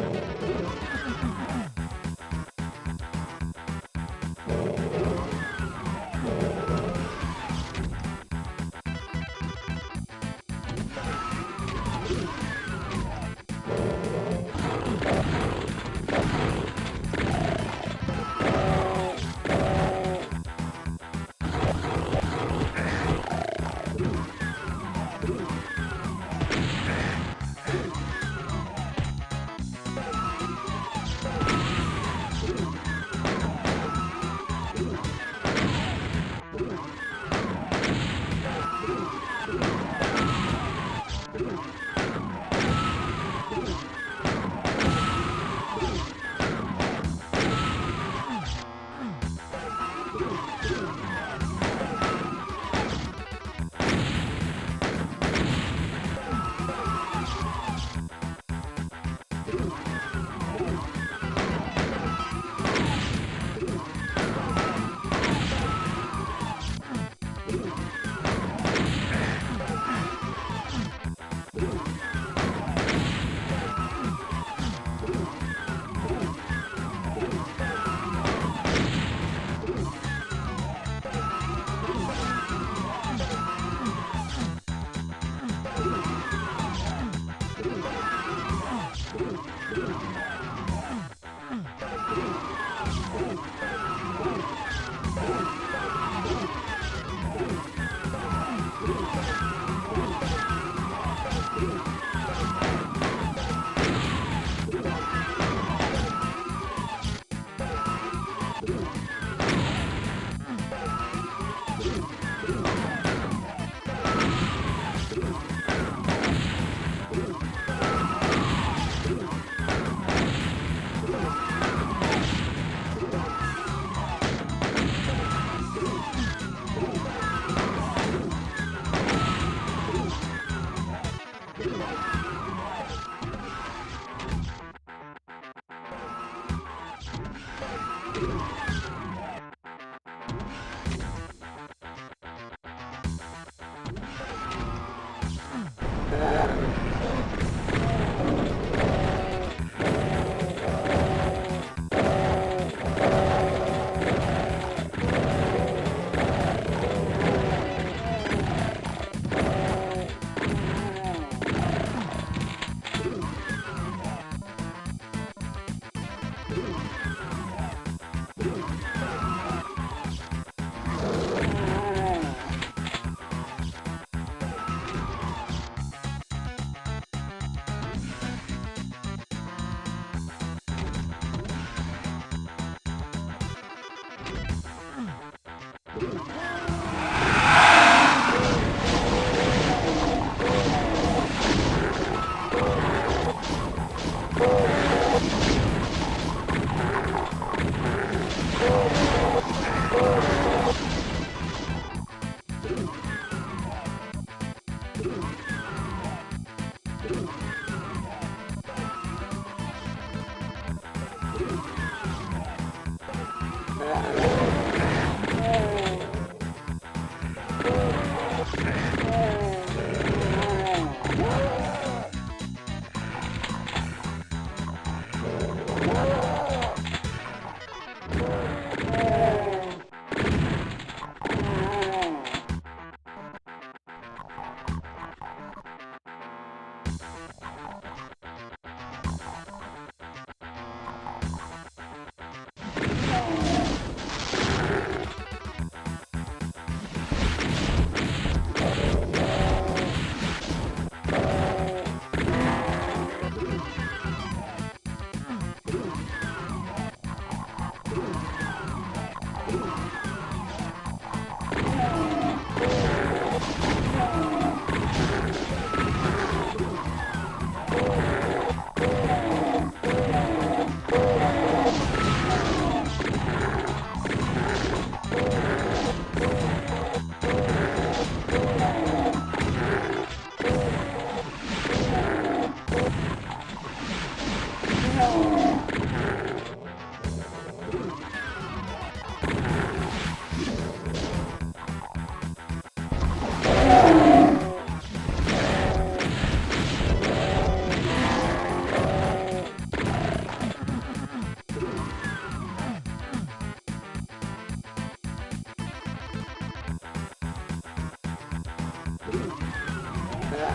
やったー!